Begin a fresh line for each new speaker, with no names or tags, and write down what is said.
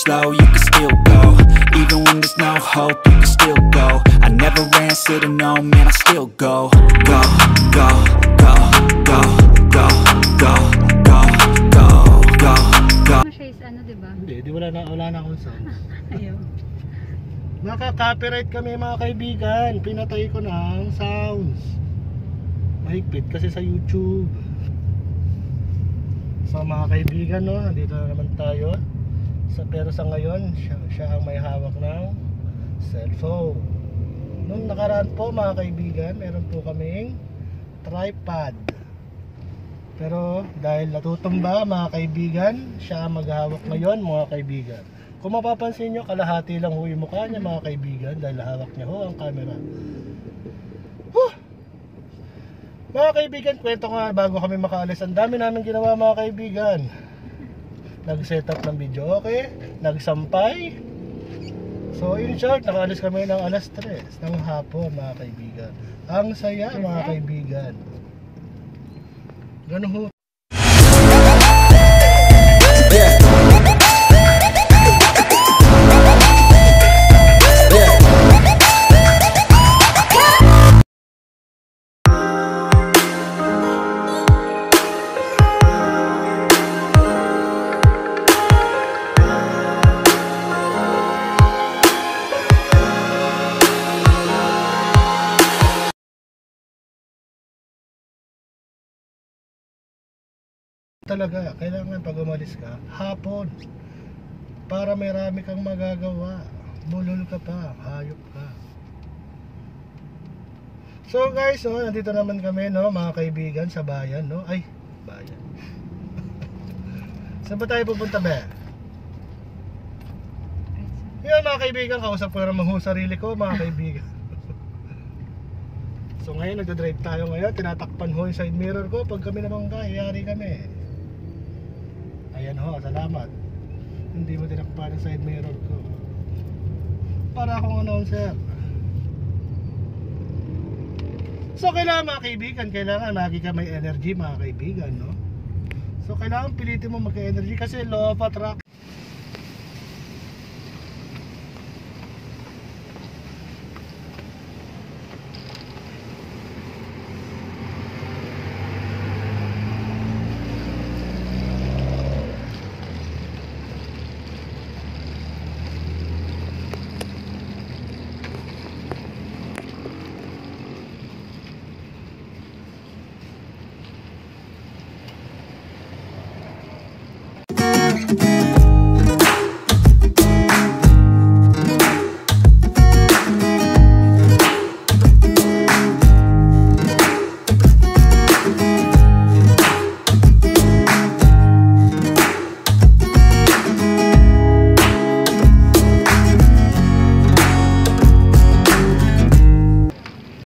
slow, you can still go Even when there's no hope, you can still go I never answer to no, man, I still go Go, go, go, go, go, go, go, go, go, go
Ano siya is ano, di ba?
Hindi, di wala na, wala na akong sounds.
Ayaw.
Naka-copyright kami mga kaibigan. Pinatay ko na ang sounds. Mahigpit kasi sa YouTube. So mga kaibigan, no, nandito na naman tayo. Sa, pero sa ngayon, siya, siya ang may hawak ng cellphone. Nung nakaraan po mga kaibigan, meron po kaming tripod. Pero dahil natutumba mga kaibigan, siya ang maghahawak ngayon mga kaibigan. Kung mapapansin nyo, kalahati lang ho mukha niya mga kaibigan dahil hawak niya ho ang camera. Mga kaibigan, kwento nga bago kami makaalis. Ang dami namin ginawa mga kaibigan. Nag-set up ng video, okay? Nagsampay. So in short, nakaalis kami ng alas 3 ng hapon mga kaibigan. Ang saya mga kaibigan. Ganun ho talaga kailangan pag umalis ka hapon. Para may rami kang magagawa. Bulol ka pa hayop ka. So guys no, nandito naman kami no mga kaibigan sa bayan no? Ay bayan. Saan ba tayo pupunta ba yun mga kaibigan kausap ko naman ho sarili ko mga kaibigan. So ngayon nagdadrive tayo ngayon, tinatakpan ho yung side mirror ko. Pag kami naman kahiyari kami. Ayan ho, salamat. Hindi mo tinakpan yung side mirror ko. Para akong announcer. So kailangan mga kaibigan, kailangan lagi ka may energy mga kaibigan, no? So kailangan pilitin mo magka-energy kasi law of attraction